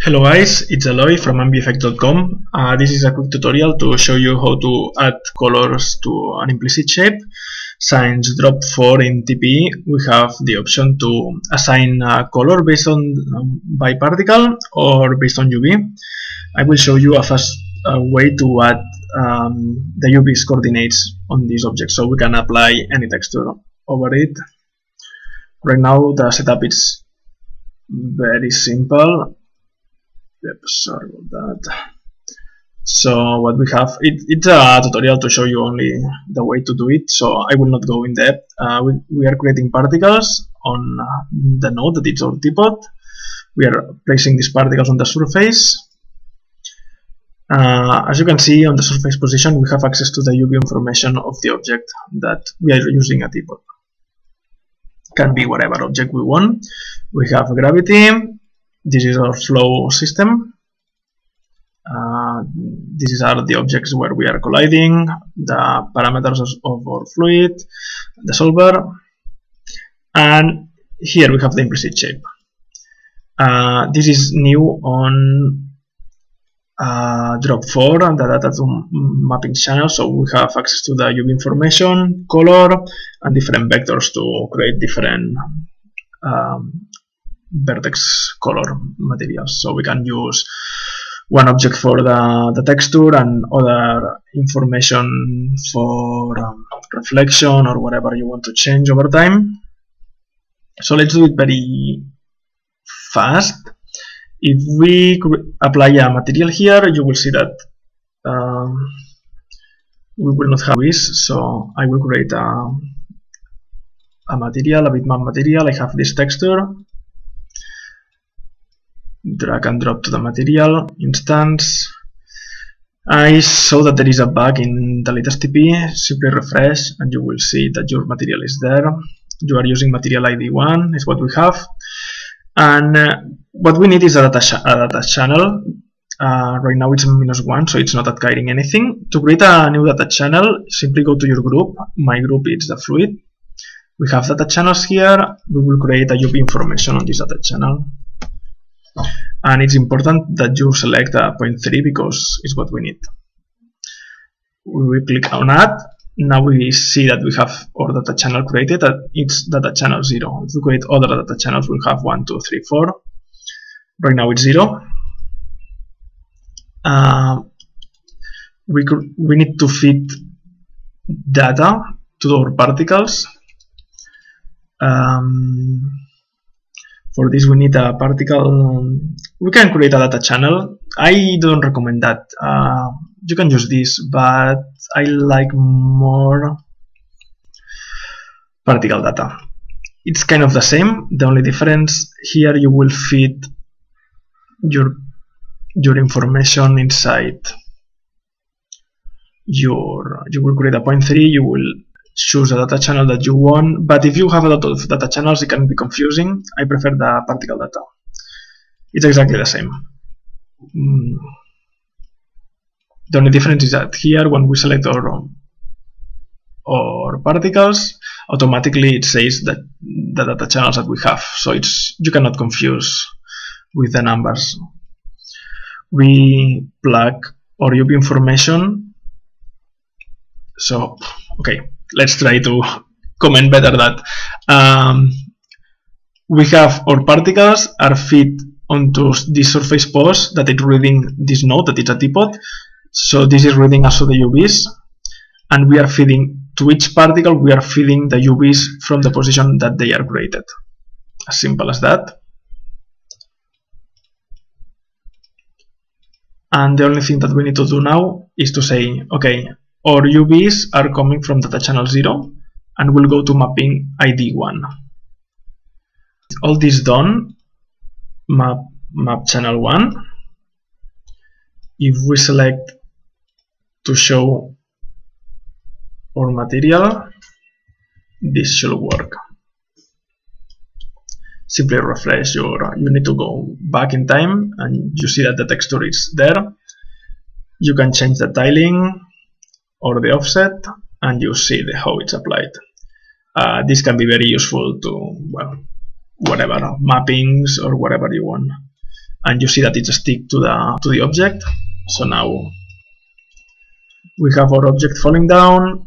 Hello guys, it's Eloi from andvfx.com. Uh, this is a quick tutorial to show you how to add colors to an implicit shape. Since drop 4 in TPE, we have the option to assign a color based on um, by particle or based on UV. I will show you a fast way to add um, the UV's coordinates on this object so we can apply any texture over it. Right now the setup is very simple yep sorry about that. So what we have it, it's a tutorial to show you only the way to do it so I will not go in depth. Uh, we, we, are creating particles on uh, the node that is our teapot. We are placing these particles on the surface. Uh, as you can see on the surface position we have access to the UV information of the object that we are using a teapot. Can be whatever object we want. We have gravity this is our flow system. Uh, these are the objects where we are colliding the parameters of our fluid the solver and here we have the implicit shape. Uh, this is new on uh, drop 4 and the data to mapping channel. So we have access to the UV information, color and different vectors to create different um, vertex color materials. So we can use one object for the, the texture and other information for um, reflection or whatever you want to change over time. So let's do it very fast. If we apply a material here you will see that um, we will not have this. So I will create a, a material, a bitmap material. I have this texture drag and drop to the material instance. I saw that there is a bug in the latest TP simply refresh and you will see that your material is there. You are using material ID 1 is what we have. And uh, what we need is a data, a data channel. Uh, right now it's minus 1 so it's not carrying anything. To create a new data channel simply go to your group. My group is the fluid. We have data channels here. We will create a UV information on this data channel and it's important that you select a point 3 because it's what we need. We click on add. Now we see that we have our data channel created that it's data channel 0 if we create other data channels we'll have 1 2 3 4 right now it's 0 uh, we could we need to fit data to our particles. Um, for this we need a particle we can create a data channel. I don't recommend that. Uh, you can use this but I like more particle data. It's kind of the same. The only difference here you will feed your your information inside your you will create a point 3 you will choose a data channel that you want but if you have a lot of data channels it can be confusing. I prefer the particle data. It's exactly the same. Mm. the only difference is that here when we select our or particles automatically it says that the data channels that we have. So it's you cannot confuse with the numbers. We plug our UV information. So okay let's try to comment better that. Um, we have our particles are fit onto this surface pose that it's reading this node that is a teapot. So this is reading also the UVs and we are feeding to each particle we are feeding the UVs from the position that they are created as simple as that. And the only thing that we need to do now is to say okay our UVs are coming from data channel 0 and we'll go to mapping ID 1 all this done map map channel 1 if we select to show our material this should work. Simply refresh your you need to go back in time and you see that the texture is there. You can change the tiling or the offset and you see the, how it's applied. Uh, this can be very useful to well whatever mappings or whatever you want. And you see that it's stick to the to the object. So now we have our object falling down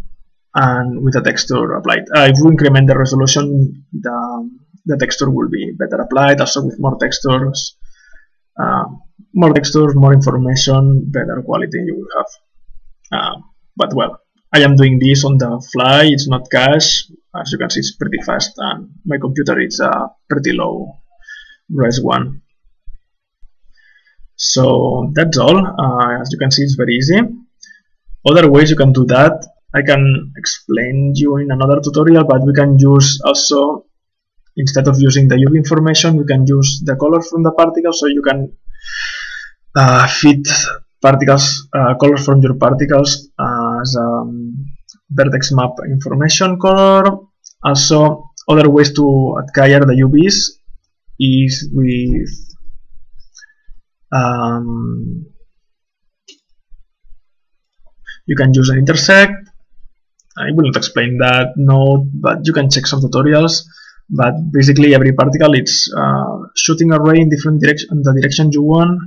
and with the texture applied. Uh, if we increment the resolution the the texture will be better applied. Also with more textures uh, more textures more information better quality you will have. Uh, but well I am doing this on the fly. It's not cache as you can see it's pretty fast and my computer is a pretty low. Res one. So that's all. Uh, as you can see it's very easy. Other ways you can do that I can explain you in another tutorial but we can use also instead of using the UV information we can use the color from the particle. So you can uh, fit particles uh, colors from your particles as um, vertex map information color also other ways to acquire the UVs is with um, you can use an intersect. I will not explain that no but you can check some tutorials. But basically every particle it's uh, shooting ray in different direction the direction you want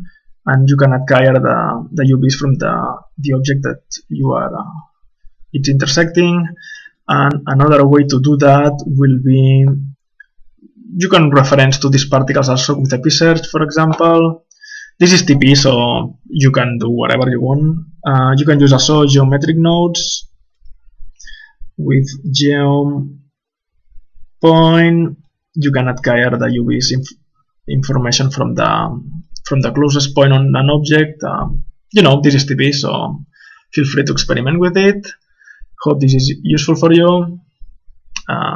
and you can acquire the, the UVs from the, the object that you are uh, it's intersecting. And another way to do that will be you can reference to these particles also with Episearch for example. This is TP so you can do whatever you want. Uh, you can use also geometric nodes with geom point. You can acquire the UVs inf information from the from the closest point on an object um, you know this is TP so feel free to experiment with it. Hope this is useful for you. Uh,